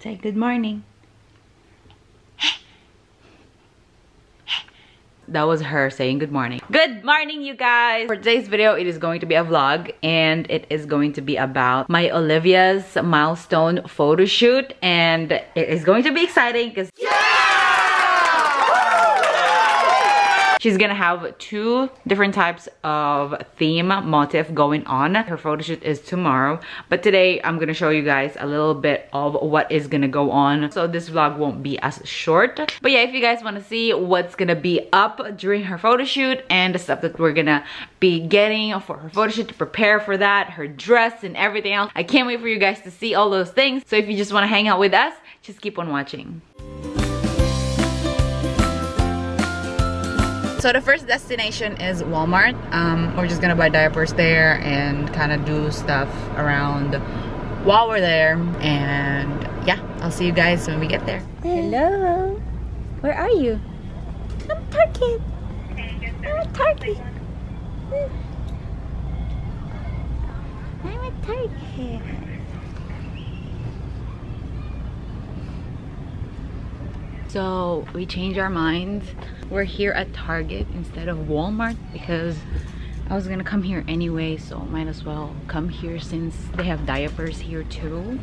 Say good morning. that was her saying good morning good morning you guys for today's video it is going to be a vlog and it is going to be about my olivia's milestone photo shoot and it is going to be exciting because! She's gonna have two different types of theme motif going on. Her photo shoot is tomorrow, but today I'm gonna show you guys a little bit of what is gonna go on. So this vlog won't be as short. But yeah, if you guys wanna see what's gonna be up during her photo shoot and the stuff that we're gonna be getting for her photo shoot to prepare for that, her dress and everything else, I can't wait for you guys to see all those things. So if you just wanna hang out with us, just keep on watching. So the first destination is Walmart. Um, we're just gonna buy diapers there and kind of do stuff around while we're there. And yeah, I'll see you guys when we get there. Hello. Where are you? I'm Target. I'm at Target. I'm at Target. So we changed our minds. We're here at Target instead of Walmart because I was gonna come here anyway, so might as well come here since they have diapers here too.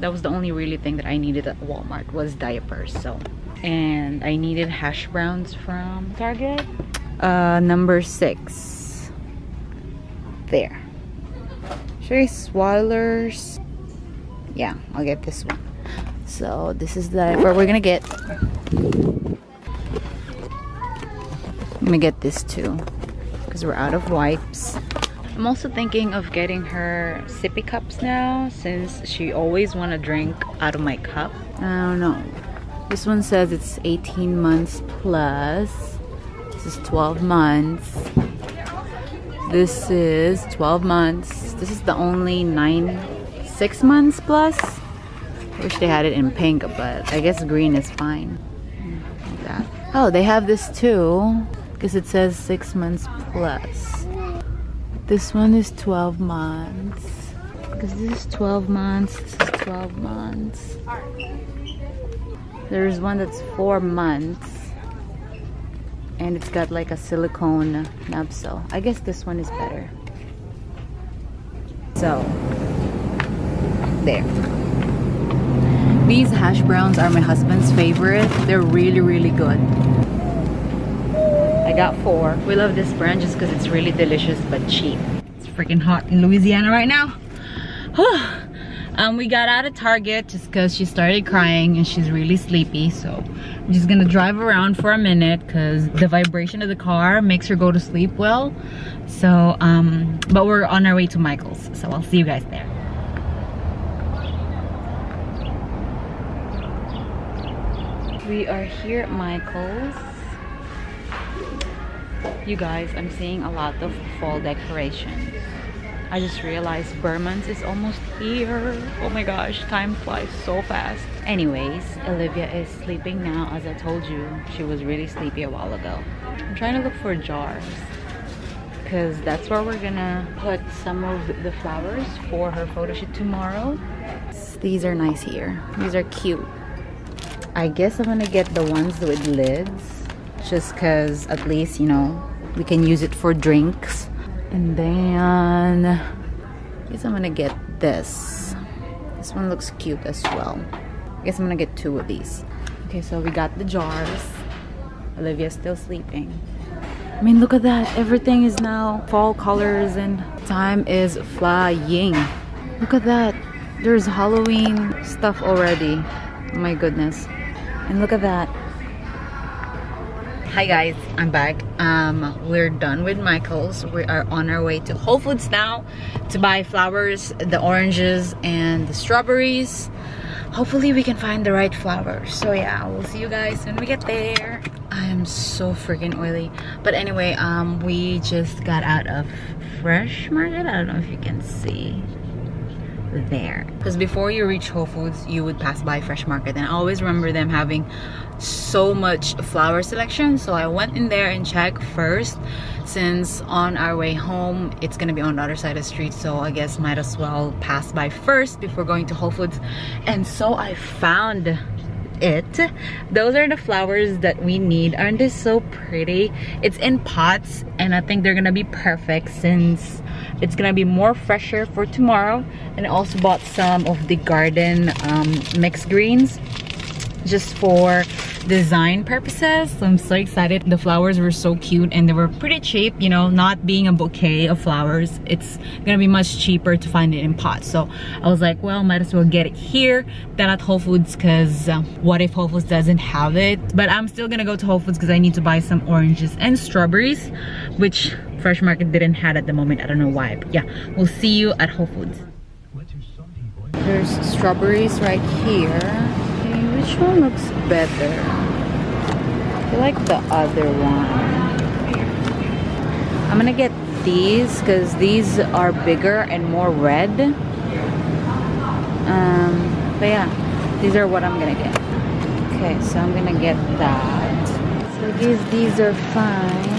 That was the only really thing that I needed at Walmart was diapers, so. And I needed hash browns from Target. Uh, number six. There. Should Swaddlers? Yeah, I'll get this one. So this is the diaper we're gonna get. I'm gonna get this too because we're out of wipes. I'm also thinking of getting her sippy cups now since she always want to drink out of my cup. I don't know. This one says it's 18 months plus. This is 12 months. This is 12 months. This is the only nine, six months plus. Wish they had it in pink, but I guess green is fine. Like oh, they have this too, because it says six months plus. This one is 12 months. Because this is 12 months, this is 12 months. There's one that's four months. And it's got like a silicone nub, so I guess this one is better. So, there. These hash browns are my husband's favorite. They're really, really good. Got four. We love this brand just because it's really delicious but cheap. It's freaking hot in Louisiana right now. um, we got out of Target just because she started crying and she's really sleepy. So I'm just gonna drive around for a minute because the vibration of the car makes her go to sleep well. So, um, but we're on our way to Michael's. So I'll see you guys there. we are here at Michael's. You guys, I'm seeing a lot of fall decorations. I just realized ber months is almost here. Oh my gosh, time flies so fast. Anyways, Olivia is sleeping now. As I told you, she was really sleepy a while ago. I'm trying to look for jars because that's where we're gonna put some of the flowers for her photo shoot tomorrow. These are nice here. These are cute. I guess I'm gonna get the ones with lids just because at least you know we can use it for drinks. And then I guess I'm gonna get this. This one looks cute as well. I guess I'm gonna get two of these. Okay so we got the jars. Olivia's still sleeping. I mean look at that. Everything is now fall colors and time is flying. Look at that. There's Halloween stuff already. Oh my goodness. And look at that. Hi guys, I'm back. Um, we're done with Michael's. We are on our way to Whole Foods now to buy flowers, the oranges and the strawberries. Hopefully we can find the right flowers. So yeah, we'll see you guys when we get there. I am so freaking oily. But anyway, um, we just got out of Fresh Market. I don't know if you can see there. Because before you reach Whole Foods, you would pass by Fresh Market. And I always remember them having so much flower selection. So I went in there and checked first since on our way home, it's gonna be on the other side of the street. So I guess might as well pass by first before going to Whole Foods. And so I found it those are the flowers that we need aren't they so pretty it's in pots and i think they're gonna be perfect since it's gonna be more fresher for tomorrow. And I also bought some of the garden um, mixed greens just for design purposes. So i'm so excited. The flowers were so cute and they were pretty cheap you know not being a bouquet of flowers. It's gonna be much cheaper to find it in pots. So i was like well might as well get it here than at whole foods because uh, what if whole foods doesn't have it? But i'm still gonna go to whole foods because i need to buy some oranges and strawberries which fresh market didn't have at the moment i don't know why but yeah we'll see you at whole foods there's strawberries right here which one looks better? I like the other one. I'm gonna get these because these are bigger and more red. Um, but yeah, these are what I'm gonna get. Okay, so I'm gonna get that. So guess these are fine.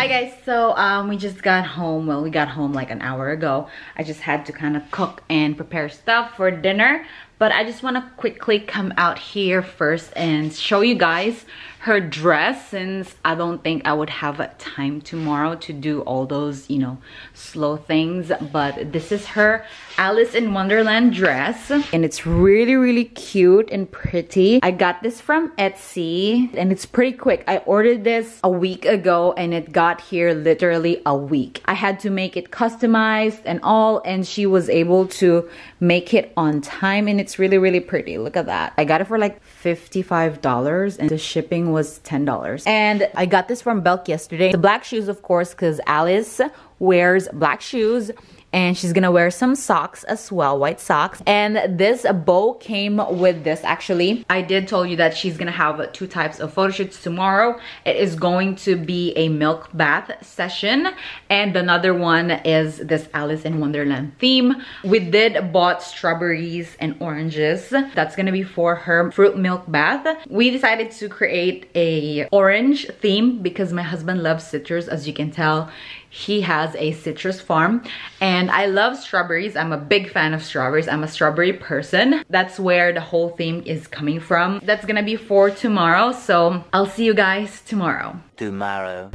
Hi guys, so um, we just got home. Well, we got home like an hour ago. I just had to kind of cook and prepare stuff for dinner. But I just want to quickly come out here first and show you guys her dress since I don't think I would have time tomorrow to do all those, you know, slow things. But this is her Alice in Wonderland dress. And it's really, really cute and pretty. I got this from Etsy and it's pretty quick. I ordered this a week ago and it got here literally a week. I had to make it customized and all and she was able to make it on time and it's really, really pretty. Look at that. I got it for like $55 and the shipping was $10. And I got this from Belk yesterday. The black shoes, of course, because Alice wears black shoes and she's gonna wear some socks as well white socks. And this bow came with this actually. I did tell you that she's gonna have two types of photo shoots tomorrow. It is going to be a milk bath session and another one is this alice in wonderland theme. We did bought strawberries and oranges. That's gonna be for her fruit milk bath. We decided to create a orange theme because my husband loves citrus as you can tell he has a citrus farm and I love strawberries. I'm a big fan of strawberries. I'm a strawberry person. That's where the whole theme is coming from. That's gonna be for tomorrow. So I'll see you guys tomorrow. Tomorrow.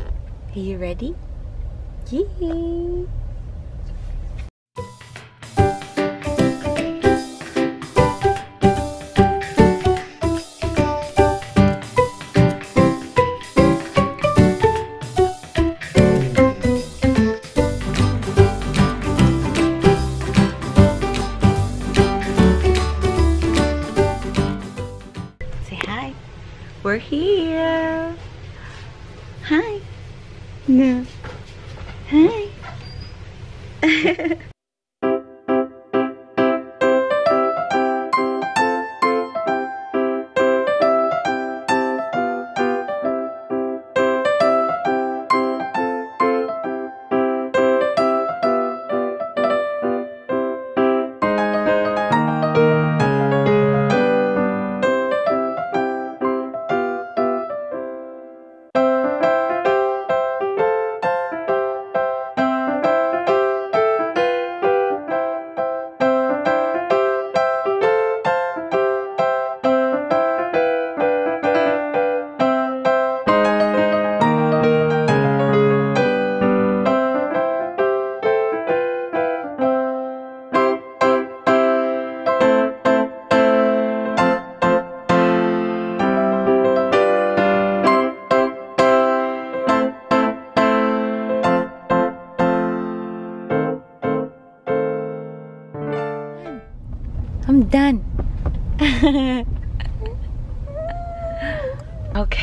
Are you ready? Yay! We're here. Hi. No.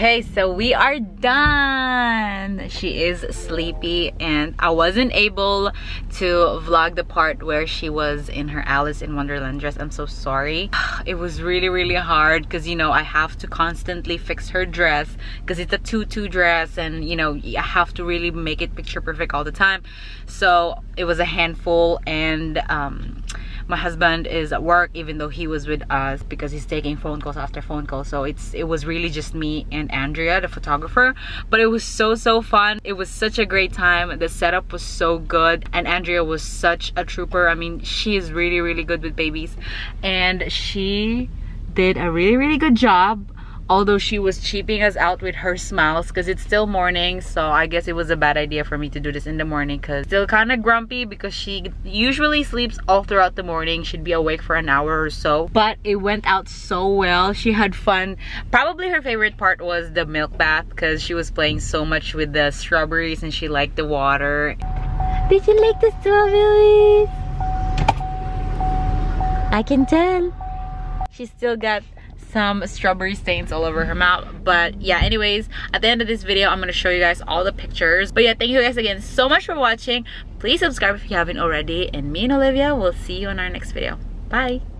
Okay, so we are done. She is sleepy and I wasn't able to vlog the part where she was in her Alice in Wonderland dress. I'm so sorry. It was really, really hard because, you know, I have to constantly fix her dress because it's a tutu dress and, you know, I have to really make it picture perfect all the time. So it was a handful and um, my husband is at work even though he was with us because he's taking phone calls after phone calls. So it's it was really just me and Andrea the photographer. But it was so so fun. It was such a great time. The setup was so good. And Andrea was such a trooper. I mean she is really really good with babies. And she did a really really good job although she was cheaping us out with her smiles because it's still morning so I guess it was a bad idea for me to do this in the morning because still kind of grumpy because she usually sleeps all throughout the morning. She'd be awake for an hour or so. But it went out so well. She had fun. Probably her favorite part was the milk bath because she was playing so much with the strawberries and she liked the water. Did you like the strawberries? I can tell. She still got some strawberry stains all over her mouth. But yeah anyways at the end of this video i'm to show you guys all the pictures. But yeah thank you guys again so much for watching. Please subscribe if you haven't already. And me and olivia will see you in our next video. Bye